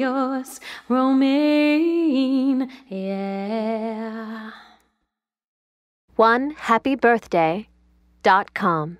yours, Romaine, yeah. One happy birthday dot com.